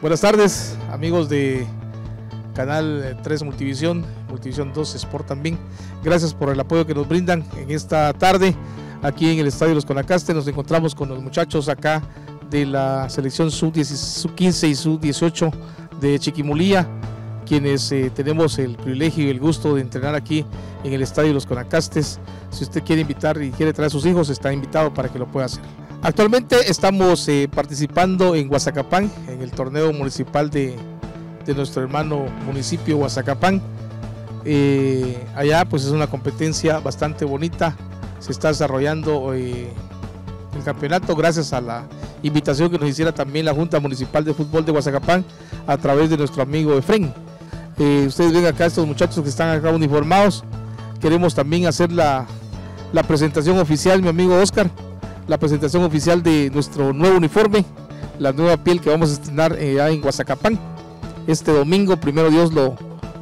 Buenas tardes, amigos de Canal 3 Multivisión, Multivisión 2 Sport también. Gracias por el apoyo que nos brindan en esta tarde aquí en el Estadio Los Conacaste. Nos encontramos con los muchachos acá de la selección sub-15 y sub-18 de Chiquimulía, quienes eh, tenemos el privilegio y el gusto de entrenar aquí en el Estadio Los Conacastes. Si usted quiere invitar y quiere traer a sus hijos, está invitado para que lo pueda hacer. Actualmente estamos eh, participando en Guazacapán, en el torneo municipal de, nuestro hermano municipio Guazacapán. Eh, allá pues es una competencia bastante bonita, se está desarrollando eh, el campeonato gracias a la invitación que nos hiciera también la Junta Municipal de Fútbol de Guazacapán a través de nuestro amigo Efren. ustedes ven acá estos muchachos que están acá uniformados. Queremos también hacer la, la presentación oficial, mi amigo Oscar la presentación oficial de nuestro nuevo uniforme, la nueva piel que vamos a estrenar eh, en Guazacapán. Este domingo, primero Dios, lo,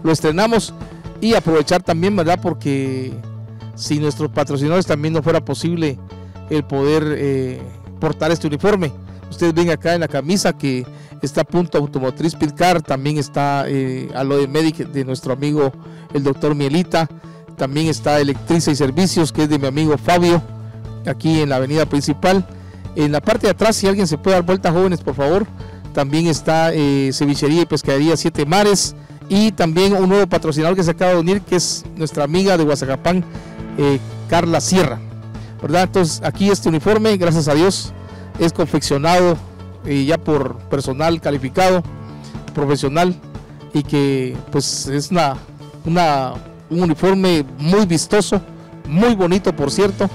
lo estrenamos y aprovechar también, ¿verdad? Porque si nuestros patrocinadores también no fuera posible el poder eh, portar este uniforme. Ustedes ven acá en la camisa que está a punto automotriz Pilcar, también está eh, a lo de Medic de nuestro amigo el doctor Mielita, también está Electriza y Servicios que es de mi amigo Fabio aquí en la avenida principal. En la parte de atrás, si alguien se puede dar vuelta, jóvenes, por favor. También está eh, Cevichería y Pescadería Siete Mares. Y también un nuevo patrocinador que se acaba de unir, que es nuestra amiga de Guazacapán, eh, Carla Sierra. ¿Verdad? Entonces, aquí este uniforme, gracias a Dios, es confeccionado eh, ya por personal calificado, profesional, y que pues es una, una, un uniforme muy vistoso, muy bonito, por cierto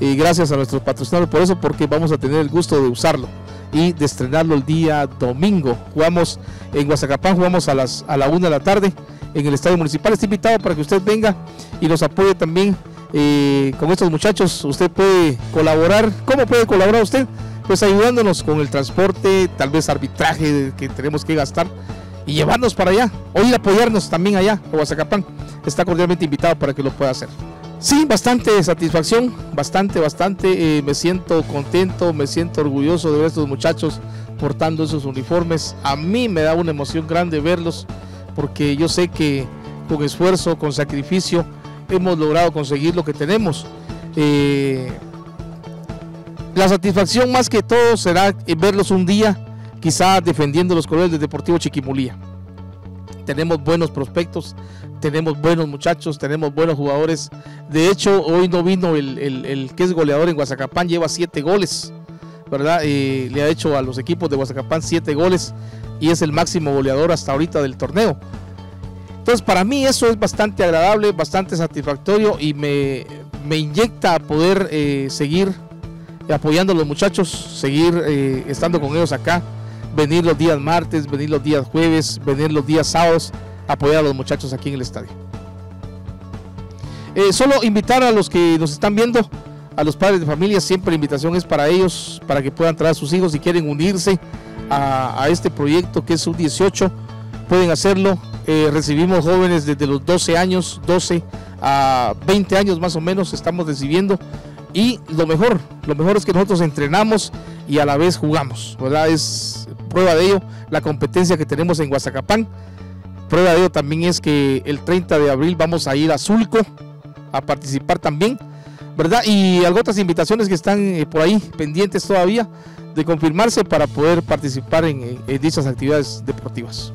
y gracias a nuestros patrocinadores por eso, porque vamos a tener el gusto de usarlo y de estrenarlo el día domingo. Jugamos en Guazacapán, jugamos a las a la una de la tarde en el estadio municipal. Está invitado para que usted venga y nos apoye también eh, con estos muchachos. Usted puede colaborar. ¿Cómo puede colaborar usted? Pues ayudándonos con el transporte, tal vez arbitraje que tenemos que gastar y llevarnos para allá. O a apoyarnos también allá, en Guazacapán. Está cordialmente invitado para que lo pueda hacer. Sí, bastante satisfacción, bastante, bastante. Eh, me siento contento, me siento orgulloso de ver a estos muchachos portando esos uniformes. A mí me da una emoción grande verlos porque yo sé que con esfuerzo, con sacrificio, hemos logrado conseguir lo que tenemos. Eh, la satisfacción más que todo será verlos un día, quizá defendiendo los colores del Deportivo Chiquimulía tenemos buenos prospectos, tenemos buenos muchachos, tenemos buenos jugadores. De hecho, hoy no vino el, que es goleador en Guazacapán, lleva siete goles, ¿verdad? Eh, le ha hecho a los equipos de Guazacapán siete goles y es el máximo goleador hasta ahorita del torneo. Entonces, para mí eso es bastante agradable, bastante satisfactorio y me, inyecta a poder eh, seguir apoyando a los muchachos, seguir eh, estando con ellos acá venir los días martes, venir los días jueves, venir los días sábados, apoyar a los muchachos aquí en el estadio. Eh, solo invitar a los que nos están viendo, a los padres de familia, siempre la invitación es para ellos, para que puedan traer a sus hijos si quieren unirse a, este proyecto que es sub 18, pueden hacerlo. Eh, recibimos jóvenes desde los 12 años, 12 a 20 años más o menos, estamos recibiendo. Y lo mejor, lo mejor es que nosotros entrenamos y a la vez jugamos, ¿verdad? Es prueba de ello la competencia que tenemos en Guazacapán. Prueba de ello también es que el 30 de abril vamos a ir a Zulco a participar también, ¿verdad? Y algunas otras invitaciones que están eh, por ahí pendientes todavía de confirmarse para poder participar en dichas actividades deportivas.